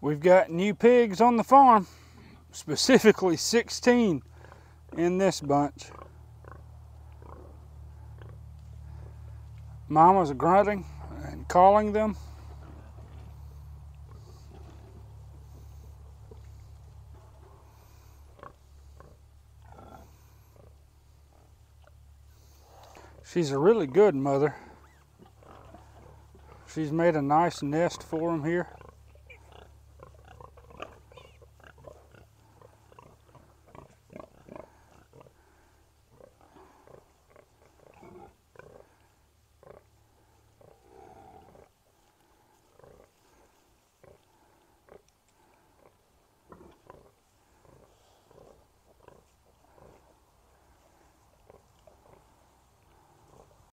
We've got new pigs on the farm, specifically 16 in this bunch. Mama's grunting and calling them. She's a really good mother. She's made a nice nest for them here.